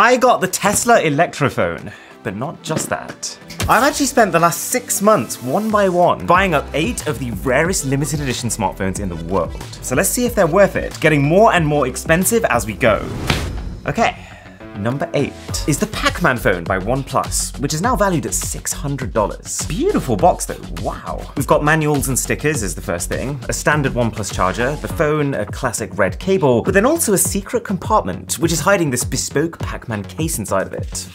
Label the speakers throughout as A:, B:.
A: I got the Tesla Electrophone, but not just that. I've actually spent the last six months, one by one, buying up eight of the rarest limited edition smartphones in the world. So let's see if they're worth it, getting more and more expensive as we go. Okay, Number 8 is the Pac-Man phone by OnePlus, which is now valued at $600. Beautiful box though, wow. We've got manuals and stickers as the first thing, a standard OnePlus charger, the phone, a classic red cable, but then also a secret compartment, which is hiding this bespoke Pac-Man case inside of it.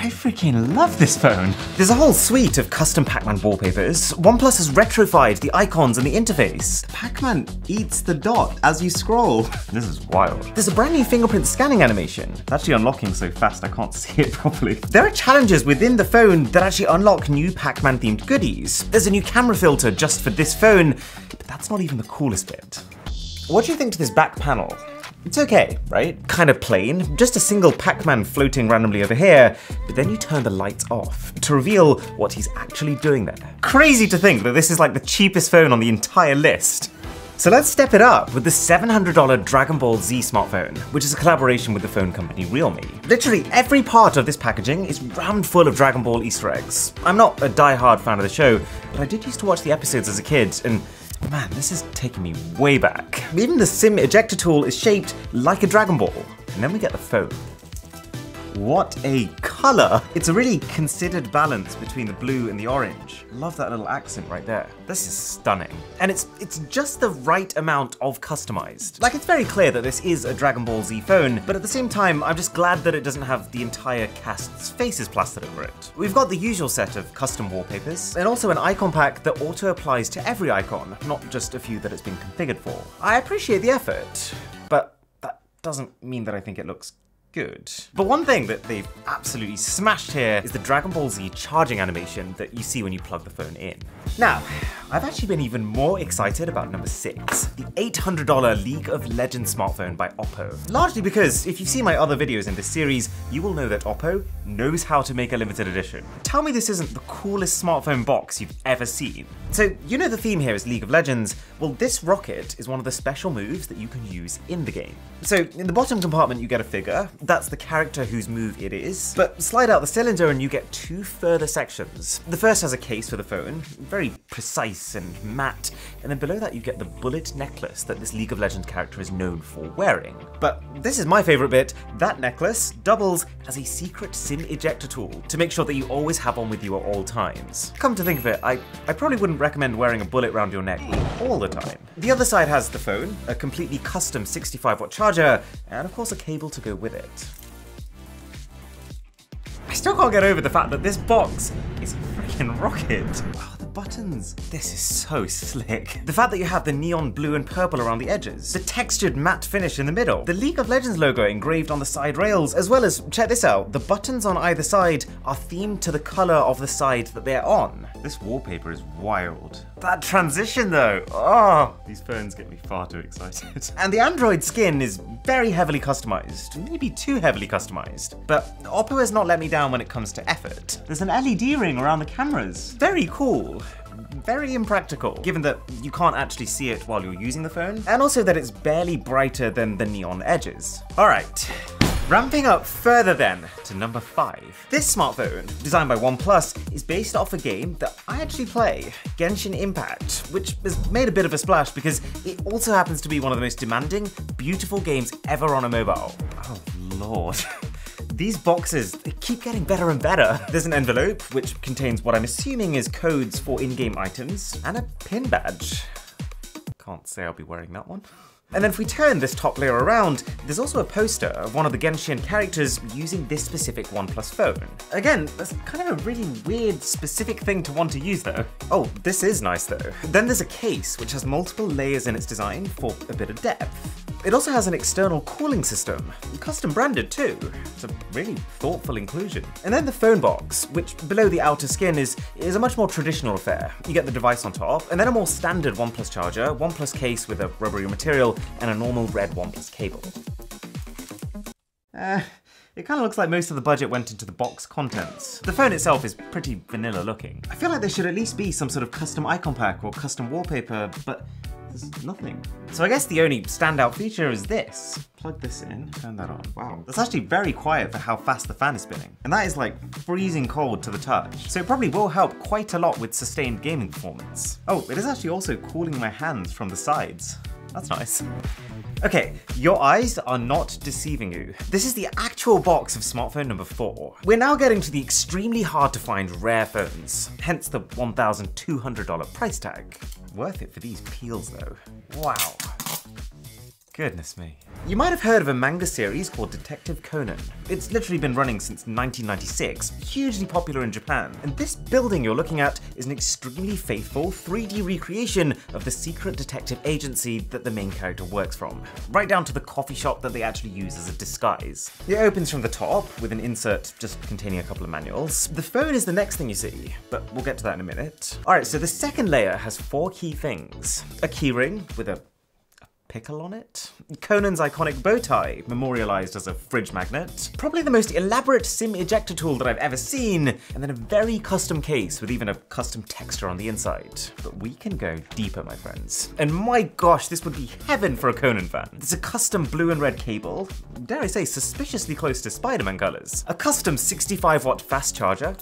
A: I freaking love this phone. There's a whole suite of custom Pac-Man wallpapers. OnePlus has retrofied the icons and the interface. Pac-Man eats the dot as you scroll. This is wild. There's a brand new fingerprint scanning animation. It's actually unlocking so fast I can't see it properly. There are challenges within the phone that actually unlock new Pac-Man themed goodies. There's a new camera filter just for this phone, but that's not even the coolest bit. What do you think to this back panel? It's okay, right? Kind of plain, just a single Pac-Man floating randomly over here, but then you turn the lights off to reveal what he's actually doing there. Crazy to think that this is like the cheapest phone on the entire list. So let's step it up with the $700 Dragon Ball Z smartphone, which is a collaboration with the phone company Realme. Literally every part of this packaging is rammed full of Dragon Ball Easter eggs. I'm not a die-hard fan of the show, but I did used to watch the episodes as a kid, and Man, this is taking me way back. Even the SIM ejector tool is shaped like a Dragon Ball. And then we get the phone. What a color! It's a really considered balance between the blue and the orange. Love that little accent right there. This is stunning. And it's it's just the right amount of customized. Like it's very clear that this is a Dragon Ball Z phone, but at the same time, I'm just glad that it doesn't have the entire cast's faces plastered over it. We've got the usual set of custom wallpapers, and also an icon pack that auto applies to every icon, not just a few that it's been configured for. I appreciate the effort, but that doesn't mean that I think it looks good. But one thing that they've absolutely smashed here is the Dragon Ball Z charging animation that you see when you plug the phone in. Now, I've actually been even more excited about number six, the $800 League of Legends smartphone by Oppo. Largely because if you've seen my other videos in this series, you will know that Oppo knows how to make a limited edition. Tell me this isn't the coolest smartphone box you've ever seen. So, you know the theme here is League of Legends, well this rocket is one of the special moves that you can use in the game. So, in the bottom compartment you get a figure, that's the character whose move it is, but slide out the cylinder and you get two further sections. The first has a case for the phone, very precise and matte, and then below that you get the bullet necklace that this League of Legends character is known for wearing. But this is my favourite bit, that necklace doubles as a secret SIM ejector tool to make sure that you always have one with you at all times. Come to think of it, I, I probably wouldn't recommend wearing a bullet around your neck all the time. The other side has the phone, a completely custom 65 watt charger, and of course a cable to go with it. I still can't get over the fact that this box is a freaking rocket. Wow, the buttons. This is so slick. The fact that you have the neon blue and purple around the edges, the textured matte finish in the middle, the League of Legends logo engraved on the side rails, as well as, check this out, the buttons on either side are themed to the color of the side that they're on. This wallpaper is wild. That transition though, oh, these phones get me far too excited. and the Android skin is very heavily customized, maybe too heavily customized. But Oppo has not let me down when it comes to effort. There's an LED ring around the cameras. Very cool very impractical, given that you can't actually see it while you're using the phone, and also that it's barely brighter than the neon edges. Alright, Ramping up further then to number 5. This smartphone, designed by OnePlus, is based off a game that I actually play, Genshin Impact, which has made a bit of a splash because it also happens to be one of the most demanding, beautiful games ever on a mobile. Oh lord. These boxes, they keep getting better and better. There's an envelope, which contains what I'm assuming is codes for in-game items, and a pin badge. Can't say I'll be wearing that one. And then if we turn this top layer around, there's also a poster of one of the Genshin characters using this specific OnePlus phone. Again, that's kind of a really weird, specific thing to want to use though. Oh, this is nice though. Then there's a case which has multiple layers in its design for a bit of depth. It also has an external cooling system, custom branded too. It's a really thoughtful inclusion. And then the phone box, which below the outer skin is, is a much more traditional affair. You get the device on top, and then a more standard OnePlus charger, OnePlus case with a rubbery material, and a normal red OnePlus cable. Uh, it kind of looks like most of the budget went into the box contents. The phone itself is pretty vanilla looking. I feel like there should at least be some sort of custom icon pack or custom wallpaper, but There's nothing. So I guess the only standout feature is this. Plug this in, turn that on. Wow, that's actually very quiet for how fast the fan is spinning. And that is like freezing cold to the touch. So it probably will help quite a lot with sustained gaming performance. Oh, it is actually also cooling my hands from the sides. That's nice. Okay, your eyes are not deceiving you. This is the actual box of smartphone number four. We're now getting to the extremely hard to find rare phones, hence the $1,200 price tag. Worth it for these peels though. Wow. Goodness me. You might have heard of a manga series called Detective Conan. It's literally been running since 1996, hugely popular in Japan. And this building you're looking at is an extremely faithful 3D recreation of the secret detective agency that the main character works from, right down to the coffee shop that they actually use as a disguise. It opens from the top with an insert just containing a couple of manuals. The phone is the next thing you see, but we'll get to that in a minute. All right, so the second layer has four key things. A keyring with a pickle on it. Conan's iconic bow tie, memorialized as a fridge magnet. Probably the most elaborate SIM ejector tool that I've ever seen, and then a very custom case with even a custom texture on the inside. But we can go deeper, my friends. And my gosh, this would be heaven for a Conan fan. There's a custom blue and red cable, dare I say suspiciously close to Spider-Man colors. A custom 65 watt fast charger.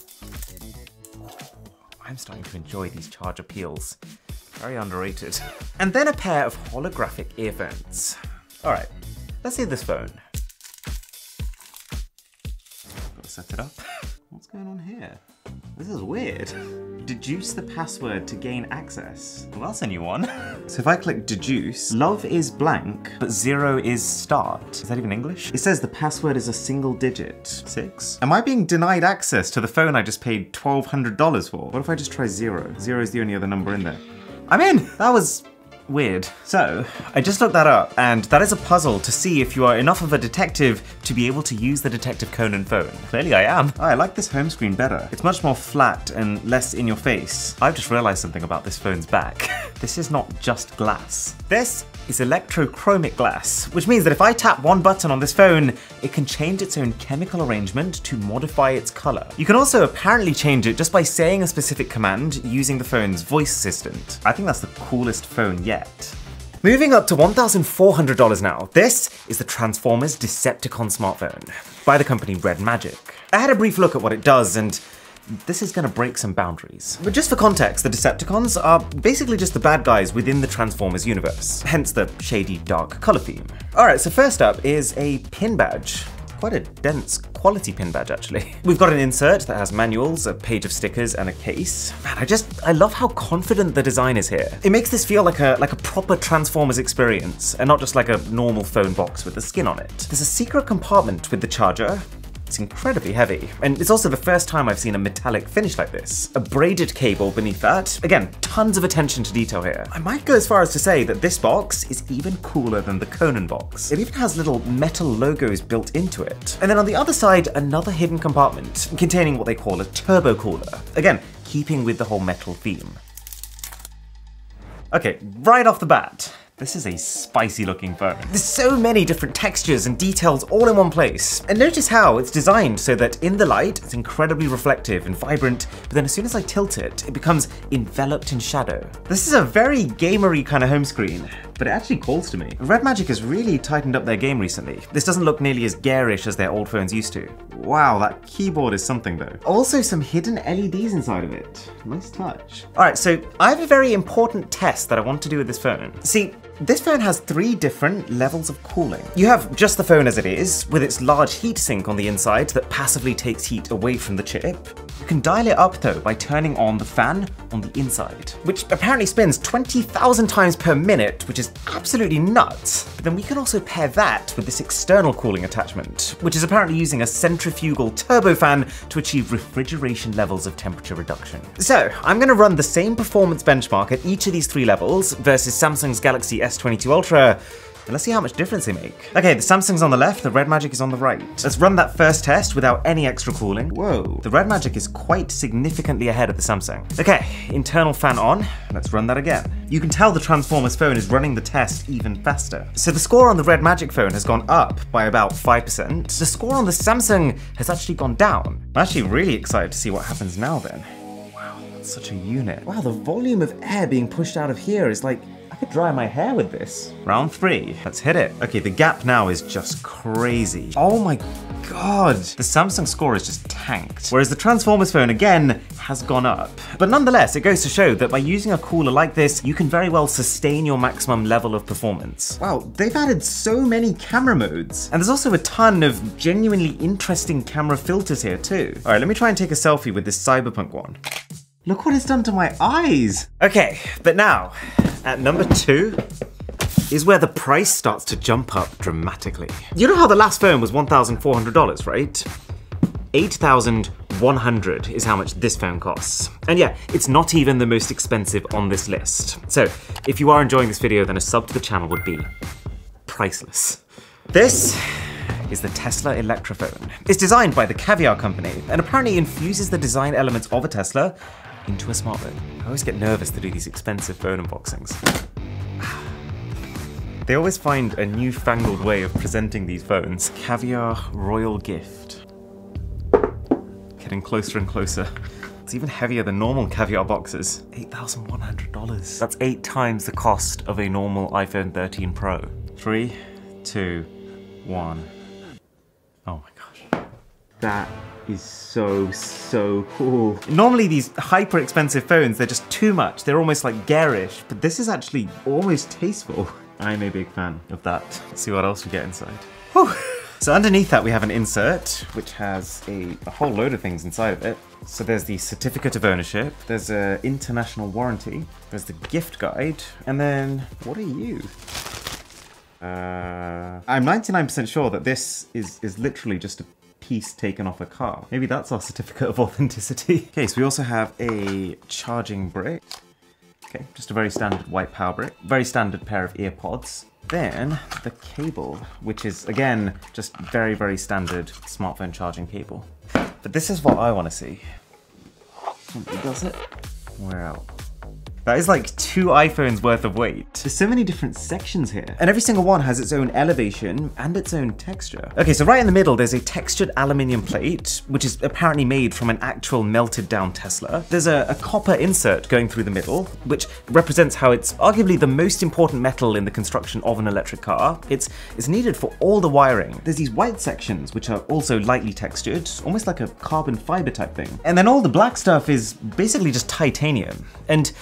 A: I'm starting to enjoy these charger peels. Very underrated. And then a pair of holographic earphones. All right, let's see this phone. Gotta set it up. What's going on here? This is weird. Deduce the password to gain access. Well, that's a new one. so if I click deduce, love is blank, but zero is start. Is that even English? It says the password is a single digit. Six? Am I being denied access to the phone I just paid $1,200 for? What if I just try zero? Zero is the only other number in there. I'm in! That was weird. So, I just looked that up, and that is a puzzle to see if you are enough of a detective to be able to use the Detective Conan phone. Clearly I am. I like this home screen better. It's much more flat and less in your face. I've just realized something about this phone's back. this is not just glass. This is electrochromic glass, which means that if I tap one button on this phone, it can change its own chemical arrangement to modify its color. You can also apparently change it just by saying a specific command using the phone's voice assistant. I think that's the coolest phone yet. Moving up to $1,400 now, this is the Transformers Decepticon smartphone by the company Red Magic. I had a brief look at what it does and this is going to break some boundaries. But just for context, the Decepticons are basically just the bad guys within the Transformers universe, hence the shady dark color theme. Alright, so first up is a pin badge. Quite a dense quality pin badge, actually. We've got an insert that has manuals, a page of stickers, and a case. Man, I just, I love how confident the design is here. It makes this feel like a, like a proper Transformers experience, and not just like a normal phone box with the skin on it. There's a secret compartment with the charger, it's incredibly heavy, and it's also the first time I've seen a metallic finish like this. A braided cable beneath that. Again, tons of attention to detail here. I might go as far as to say that this box is even cooler than the Conan box. It even has little metal logos built into it. And then on the other side, another hidden compartment containing what they call a turbo cooler. Again, keeping with the whole metal theme. Okay, right off the bat, this is a spicy looking phone. There's so many different textures and details all in one place. And notice how it's designed so that in the light, it's incredibly reflective and vibrant, but then as soon as I tilt it, it becomes enveloped in shadow. This is a very gamery kind of home screen, but it actually calls to me. Red Magic has really tightened up their game recently. This doesn't look nearly as garish as their old phones used to. Wow, that keyboard is something though. Also some hidden LEDs inside of it. Nice touch. All right, so I have a very important test that I want to do with this phone. See, this phone has three different levels of cooling. You have just the phone as it is, with its large heatsink on the inside that passively takes heat away from the chip. You can dial it up though by turning on the fan on the inside, which apparently spins 20,000 times per minute, which is absolutely nuts. But then we can also pair that with this external cooling attachment, which is apparently using a centrifugal turbofan to achieve refrigeration levels of temperature reduction. So I'm going to run the same performance benchmark at each of these three levels versus Samsung's Galaxy S22 Ultra and let's see how much difference they make. Okay, the Samsung's on the left, the Red Magic is on the right. Let's run that first test without any extra cooling. Whoa, the Red Magic is quite significantly ahead of the Samsung. Okay, internal fan on, let's run that again. You can tell the Transformers phone is running the test even faster. So the score on the Red Magic phone has gone up by about 5%. The score on the Samsung has actually gone down. I'm actually really excited to see what happens now then. Wow, that's such a unit. Wow, the volume of air being pushed out of here is like I could dry my hair with this. Round three, let's hit it. Okay, the gap now is just crazy. Oh my god. The Samsung score is just tanked. Whereas the Transformers phone, again, has gone up. But nonetheless, it goes to show that by using a cooler like this, you can very well sustain your maximum level of performance. Wow, they've added so many camera modes. And there's also a ton of genuinely interesting camera filters here too. All right, let me try and take a selfie with this Cyberpunk one. Look what it's done to my eyes. Okay, but now, at number two, is where the price starts to jump up dramatically. You know how the last phone was $1,400, right? 8,100 is how much this phone costs. And yeah, it's not even the most expensive on this list. So if you are enjoying this video, then a sub to the channel would be priceless. This is the Tesla Electrophone. It's designed by the Caviar Company and apparently infuses the design elements of a Tesla into a smartphone. I always get nervous to do these expensive phone unboxings. They always find a newfangled way of presenting these phones. Caviar Royal Gift. Getting closer and closer. It's even heavier than normal caviar boxes. $8,100. That's eight times the cost of a normal iPhone 13 Pro. Three, two, one. Oh my gosh. That is so, so cool. Normally these hyper expensive phones, they're just too much. They're almost like garish, but this is actually almost tasteful. I'm a big fan of that. Let's see what else we get inside. Whew. So underneath that we have an insert, which has a, a, whole load of things inside of it. So there's the certificate of ownership, there's a international warranty, there's the gift guide, and then what are you? Uh, I'm 99% sure that this is, is literally just a piece taken off a car. Maybe that's our certificate of authenticity. okay, so we also have a charging brick. Okay, just a very standard white power brick. Very standard pair of earpods. Then the cable, which is again, just very, very standard smartphone charging cable. But this is what I want to see. Does it? Where out? That is like two iPhones worth of weight. There's so many different sections here. And every single one has its own elevation and its own texture. Okay, so right in the middle, there's a textured aluminium plate, which is apparently made from an actual melted down Tesla. There's a, a copper insert going through the middle, which represents how it's arguably the most important metal in the construction of an electric car. It's, it's needed for all the wiring. There's these white sections, which are also lightly textured, almost like a carbon fiber type thing. And then all the black stuff is basically just titanium. And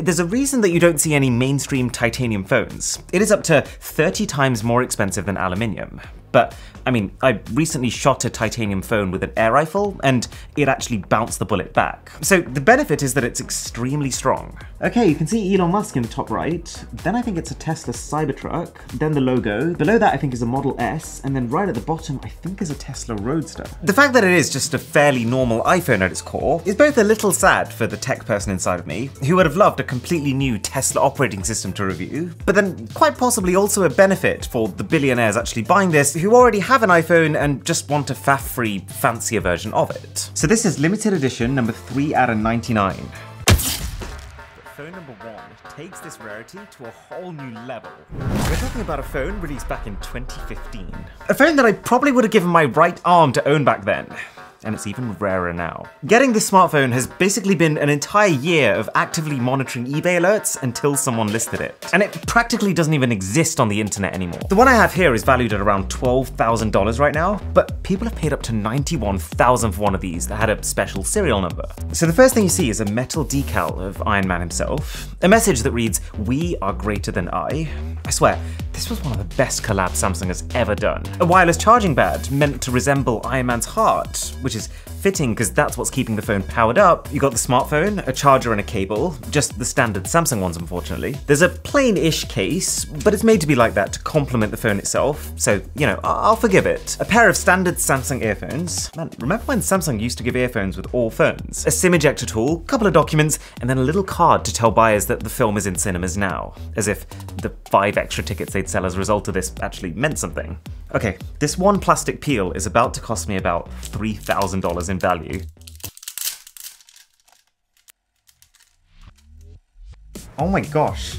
A: there's a reason that you don't see any mainstream titanium phones. It is up to 30 times more expensive than aluminium. But I mean, I recently shot a titanium phone with an air rifle, and it actually bounced the bullet back. So the benefit is that it's extremely strong. Okay, you can see Elon Musk in the top right. Then I think it's a Tesla Cybertruck. Then the logo. Below that I think is a Model S. And then right at the bottom I think is a Tesla Roadster. The fact that it is just a fairly normal iPhone at its core is both a little sad for the tech person inside of me, who would have loved a completely new Tesla operating system to review, but then quite possibly also a benefit for the billionaires actually buying this who already have an iPhone and just want a faff-free, fancier version of it. So this is limited edition number 3 out of 99. Phone number one takes this rarity to a whole new level. We're talking about a phone released back in 2015. A phone that I probably would have given my right arm to own back then and it's even rarer now. Getting this smartphone has basically been an entire year of actively monitoring eBay alerts until someone listed it. And it practically doesn't even exist on the internet anymore. The one I have here is valued at around $12,000 right now, but people have paid up to 91,000 for one of these that had a special serial number. So the first thing you see is a metal decal of Iron Man himself, a message that reads, we are greater than I. I swear, this was one of the best collabs Samsung has ever done. A wireless charging pad meant to resemble Iron Man's heart, which is fitting because that's what's keeping the phone powered up. You got the smartphone, a charger and a cable, just the standard Samsung ones unfortunately. There's a plain-ish case, but it's made to be like that to complement the phone itself, so, you know, I'll forgive it. A pair of standard Samsung earphones. Man, remember when Samsung used to give earphones with all phones? A SIM ejector tool, couple of documents, and then a little card to tell buyers that the film is in cinemas now, as if the five extra tickets they'd sell as a result of this actually meant something. Okay, this one plastic peel is about to cost me about $3,000 in value. Oh my gosh.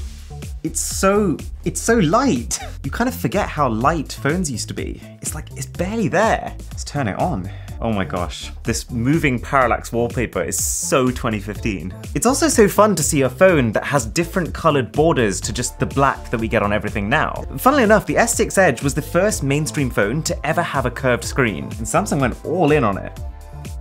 A: It's so, it's so light. You kind of forget how light phones used to be. It's like, it's barely there. Let's turn it on. Oh my gosh, this moving parallax wallpaper is so 2015. It's also so fun to see a phone that has different colored borders to just the black that we get on everything now. Funnily enough, the S6 Edge was the first mainstream phone to ever have a curved screen, and Samsung went all in on it.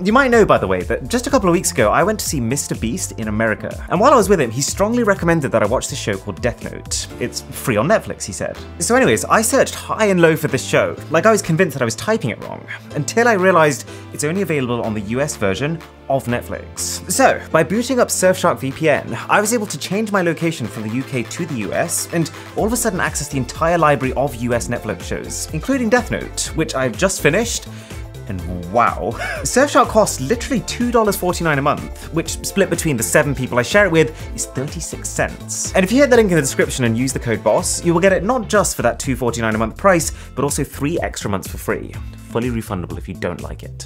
A: You might know, by the way, that just a couple of weeks ago, I went to see Mr. Beast in America. And while I was with him, he strongly recommended that I watch this show called Death Note. It's free on Netflix, he said. So anyways, I searched high and low for this show, like I was convinced that I was typing it wrong, until I realized it's only available on the US version of Netflix. So, by booting up Surfshark VPN, I was able to change my location from the UK to the US, and all of a sudden access the entire library of US Netflix shows, including Death Note, which I've just finished, and wow. Surfshark costs literally $2.49 a month, which split between the seven people I share it with is 36 cents. And if you hit the link in the description and use the code BOSS, you will get it not just for that $2.49 a month price, but also three extra months for free. Fully refundable if you don't like it.